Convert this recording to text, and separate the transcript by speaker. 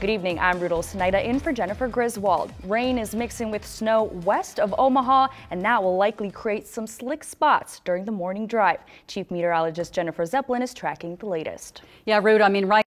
Speaker 1: Good evening, I'm Rudolph Snyder in for Jennifer Griswold. Rain is mixing with snow west of Omaha and that will likely create some slick spots during the morning drive. Chief Meteorologist Jennifer Zeppelin is tracking the latest.
Speaker 2: Yeah, Rude, I mean, right